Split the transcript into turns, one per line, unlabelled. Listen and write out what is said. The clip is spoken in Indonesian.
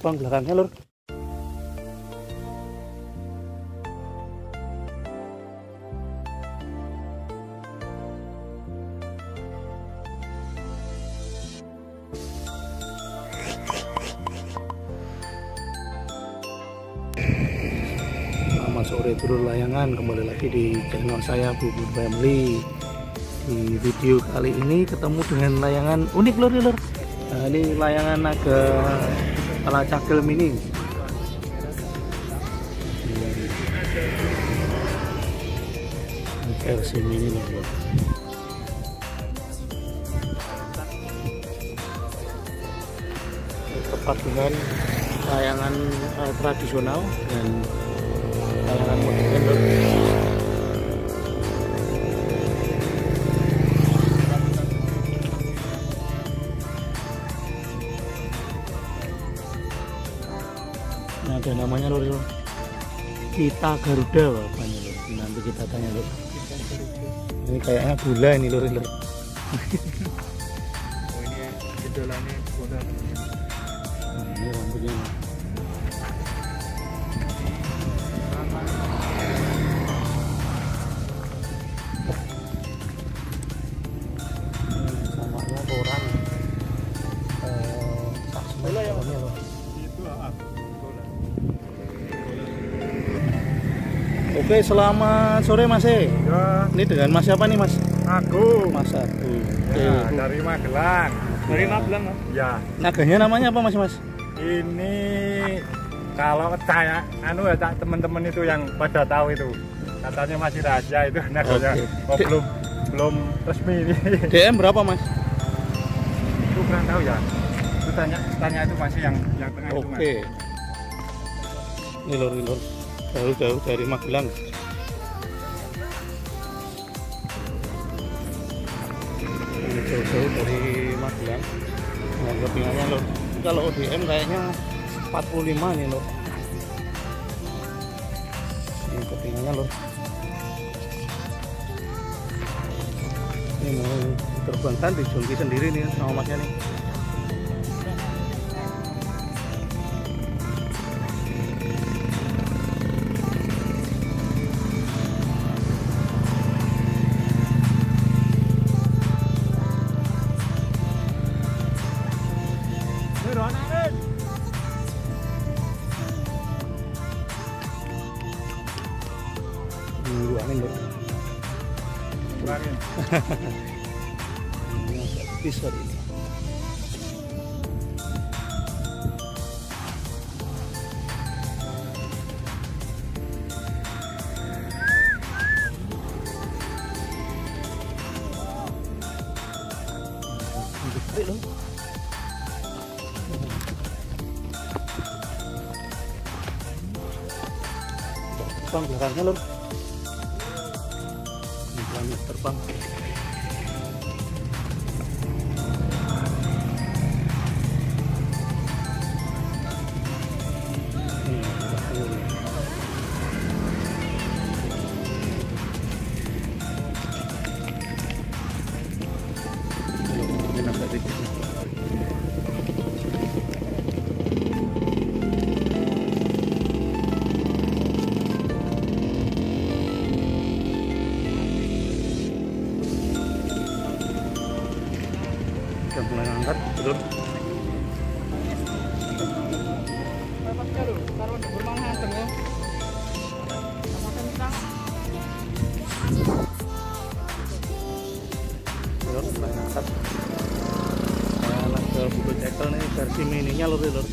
terbang belakangnya lur. Selamat sore turun layangan. Kembali lagi di channel saya Bubur Family di video kali ini ketemu dengan layangan unik lur lur. Nah, ini layangan naga kepala cagel mini ini. Versi mini lur tepat dengan layangan eh, tradisional dan layangan modern Nah, ada namanya lur, lur. Kita Garuda bapaknya lur. Nanti kita tanya lur. Ini kayaknya gula ini lur, lur.
Oh ini idolanya bola.
Nah, ini rambutnya. Oke, selamat sore Mas. E.
Ya,
Ini dengan Mas siapa nih Mas?
aku.
Mas. Oke.
Ya, dari Magelang.
Dari Magelang,
Mas? Ya,
Naganya namanya apa Mas Mas?
ini kalau saya anu ya teman-teman itu yang pada tahu itu katanya masih rahasia itu naganya
Oke.
oh, belum belum resmi ini
DM berapa Mas?
itu kurang tahu ya itu tanya tanya itu masih yang yang tengah itu
Oke. Ini lor, ini lor. Jauh-jauh dari Magelang. Jauh-jauh dari Magelang. Nah, kepingannya lor. Kalau ODM kayaknya 45 nih lor. Ini kepingannya lor. Ini mau terbangkan di jongki sendiri nih sama masnya nih. Lor.
Kurangin.
Ini. Gede loh. Terbang belakangnya lor. terbang. Mulai angkat, betul. Lur, mulai angkat. Anak ke buku cekel nih versi mininya lur lur.